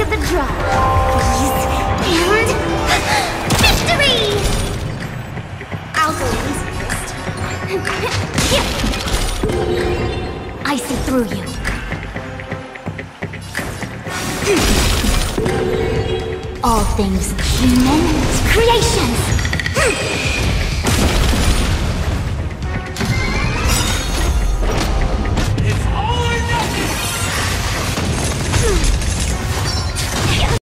of the draw. Please. And... Victory! I'll go first. I see through you. All things human creations!